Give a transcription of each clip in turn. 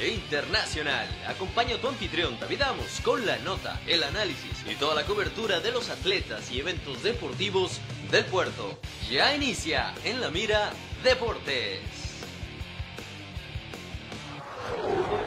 e internacional. Acompaña a tu anfitrión David Amos con la nota, el análisis y toda la cobertura de los atletas y eventos deportivos del puerto. Ya inicia en la mira Deportes.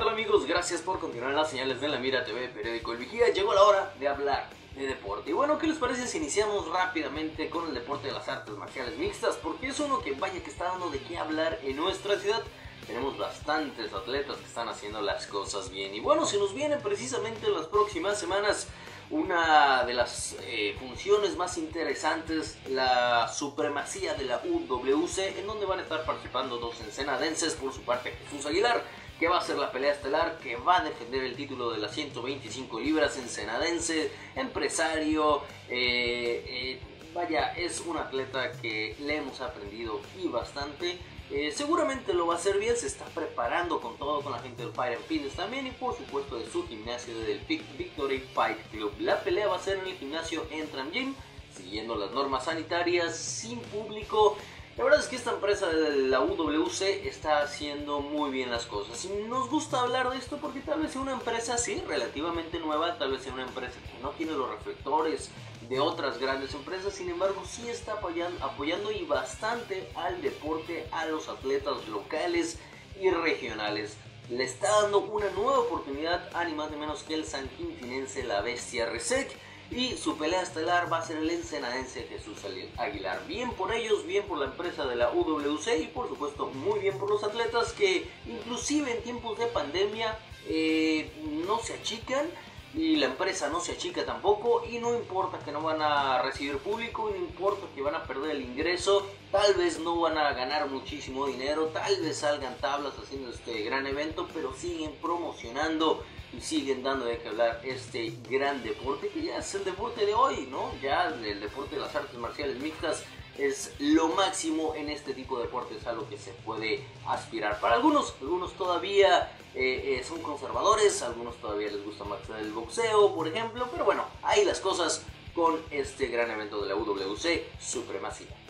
Hola amigos? Gracias por continuar las señales de la Mira TV, periódico El Vigía. Llegó la hora de hablar de deporte. Y bueno, ¿qué les parece si iniciamos rápidamente con el deporte de las artes marciales mixtas? Porque es uno que vaya que está dando de qué hablar en nuestra ciudad. Tenemos bastantes atletas que están haciendo las cosas bien. Y bueno, se nos viene precisamente en las próximas semanas una de las eh, funciones más interesantes, la supremacía de la UWC, en donde van a estar participando dos ensenadenses, por su parte Jesús Aguilar, que va a ser la pelea estelar, que va a defender el título de las 125 libras ensenadense, empresario, eh, eh, vaya, es un atleta que le hemos aprendido y bastante. Eh, seguramente lo va a hacer bien, se está preparando con todo, con la gente del Fire and Fitness también y por supuesto de su gimnasio del Victory Fight Club. La pelea va a ser en el gimnasio Entram Gym, siguiendo las normas sanitarias, sin público. La verdad es que esta empresa la UWC está haciendo muy bien las cosas y nos gusta hablar de esto porque tal vez sea una empresa así, relativamente nueva, tal vez sea una empresa que no tiene los reflectores de otras grandes empresas, sin embargo sí está apoyando, apoyando y bastante al deporte, a los atletas locales y regionales. Le está dando una nueva oportunidad a ni más ni menos que el San Quintinense La Bestia Resec y su pelea estelar va a ser el ensenadense Jesús Aguilar. Bien por ellos, bien por la empresa de la UWC y por supuesto muy bien por los atletas que inclusive en tiempos de pandemia eh, no se achican y la empresa no se achica tampoco y no importa que no van a recibir público, no importa que van a perder el ingreso, tal vez no van a ganar muchísimo dinero, tal vez salgan tablas haciendo este gran evento, pero siguen promocionando y siguen dando de qué hablar este gran deporte que ya es el deporte de hoy, ¿no? Ya el deporte de las artes marciales mixtas es lo máximo en este tipo de deportes, a lo que se puede aspirar. Para algunos, algunos todavía eh, eh, son conservadores, algunos todavía les gusta más el boxeo, por ejemplo, pero bueno, ahí las cosas con este gran evento de la UWC, Supremacía.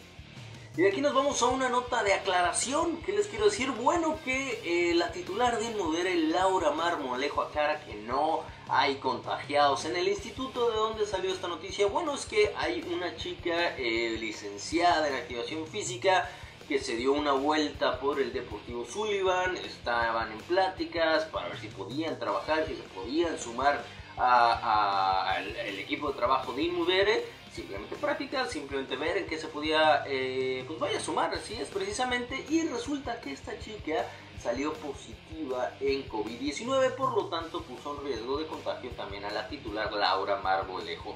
Y aquí nos vamos a una nota de aclaración. que les quiero decir? Bueno, que eh, la titular de Inmodere, Laura Marmolejo, aclara que no hay contagiados en el instituto. ¿De dónde salió esta noticia? Bueno, es que hay una chica eh, licenciada en activación física que se dio una vuelta por el Deportivo Sullivan. Estaban en pláticas para ver si podían trabajar, si se podían sumar al equipo de trabajo de Inmodere simplemente práctica, simplemente ver en qué se podía, eh, pues vaya a sumar, así es precisamente, y resulta que esta chica salió positiva en COVID-19, por lo tanto puso en riesgo de contagio también a la titular Laura Marbolejo.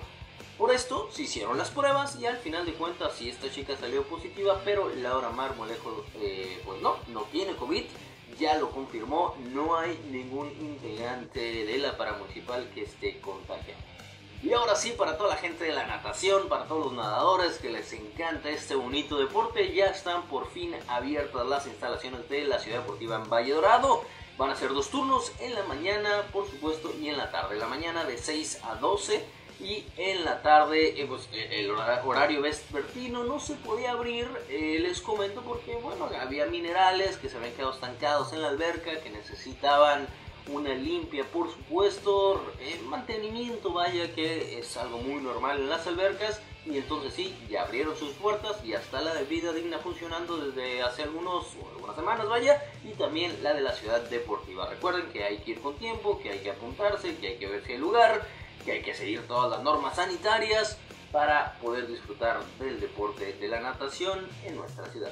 Por esto se hicieron las pruebas y al final de cuentas sí esta chica salió positiva, pero Laura Marmolejo eh, pues no, no tiene COVID, ya lo confirmó, no hay ningún integrante de la paramunicipal que esté contagiado. Y ahora sí, para toda la gente de la natación, para todos los nadadores que les encanta este bonito deporte, ya están por fin abiertas las instalaciones de la Ciudad Deportiva en Valle Dorado. Van a ser dos turnos, en la mañana, por supuesto, y en la tarde. La mañana de 6 a 12 y en la tarde, eh, pues, eh, el horario vespertino no se podía abrir, eh, les comento, porque, bueno, había minerales que se habían quedado estancados en la alberca, que necesitaban una limpia, por supuesto, eh, mantenimiento, vaya que es algo muy normal en las albercas. Y entonces sí, ya abrieron sus puertas y está la de vida digna funcionando desde hace algunos, algunas semanas, vaya, y también la de la ciudad deportiva. Recuerden que hay que ir con tiempo, que hay que apuntarse, que hay que ver si hay lugar, que hay que seguir todas las normas sanitarias para poder disfrutar del deporte de la natación en nuestra ciudad.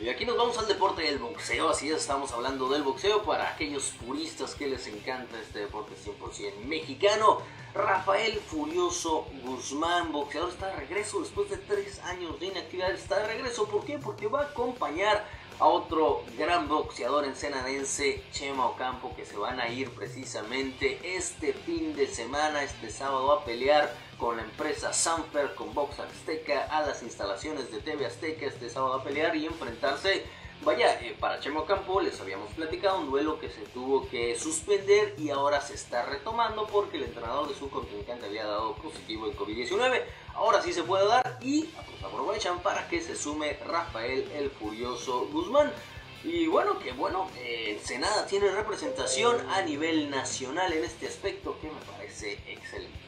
Y aquí nos vamos al deporte del boxeo, así es, estamos hablando del boxeo para aquellos puristas que les encanta este deporte 100% mexicano. Rafael Furioso Guzmán, boxeador, está de regreso después de tres años de inactividad. Está de regreso, ¿por qué? Porque va a acompañar a otro gran boxeador ensenadense, Chema Ocampo, que se van a ir precisamente este fin de semana, este sábado, a pelear con la empresa Sanfer, con Box Azteca, a las instalaciones de TV Azteca este sábado a pelear y enfrentarse. Vaya, eh, para Chemo Campo les habíamos platicado un duelo que se tuvo que suspender y ahora se está retomando porque el entrenador de su contrincante había dado positivo en COVID-19. Ahora sí se puede dar y pues, aprovechan para que se sume Rafael el Furioso Guzmán. Y bueno, que bueno, eh, Ensenada tiene representación a nivel nacional en este aspecto que me parece excelente.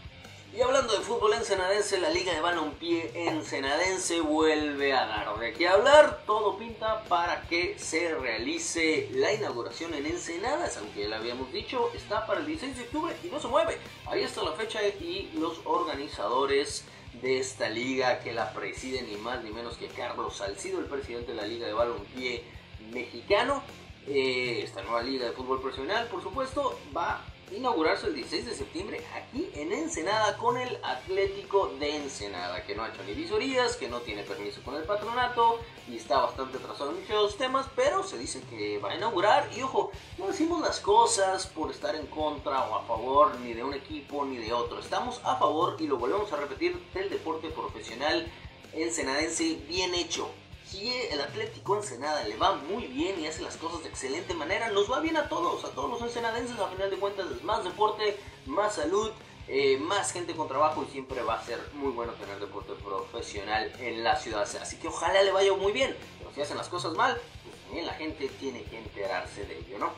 Y hablando de fútbol ensenadense, la Liga de Balompié ensenadense vuelve a dar de qué hablar. Todo pinta para que se realice la inauguración en Ensenadas, aunque ya lo habíamos dicho, está para el 16 de octubre y no se mueve. Ahí está la fecha y los organizadores de esta liga que la preside ni más ni menos que Carlos Salcido, el presidente de la Liga de Balompié mexicano. Eh, esta nueva liga de fútbol profesional, por supuesto, va inaugurarse el 16 de septiembre aquí en Ensenada con el Atlético de Ensenada, que no ha hecho ni visorías, que no tiene permiso con el patronato y está bastante atrasado en muchos temas, pero se dice que va a inaugurar. Y ojo, no decimos las cosas por estar en contra o a favor ni de un equipo ni de otro, estamos a favor y lo volvemos a repetir del deporte profesional ensenadense bien hecho si el Atlético Ensenada le va muy bien y hace las cosas de excelente manera, nos va bien a todos, a todos los ensenadenses, a final de cuentas es más deporte, más salud, eh, más gente con trabajo y siempre va a ser muy bueno tener deporte profesional en la ciudad. Así que ojalá le vaya muy bien, pero si hacen las cosas mal, pues también la gente tiene que enterarse de ello, ¿no?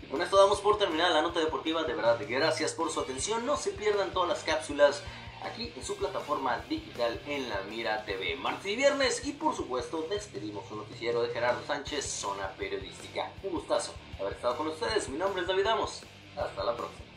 Y con esto damos por terminada la nota deportiva, de verdad, gracias por su atención, no se pierdan todas las cápsulas aquí en su plataforma digital en la Mira TV. Martes y viernes y por supuesto despedimos un noticiero de Gerardo Sánchez, Zona Periodística. Un gustazo haber estado con ustedes. Mi nombre es David Amos. Hasta la próxima.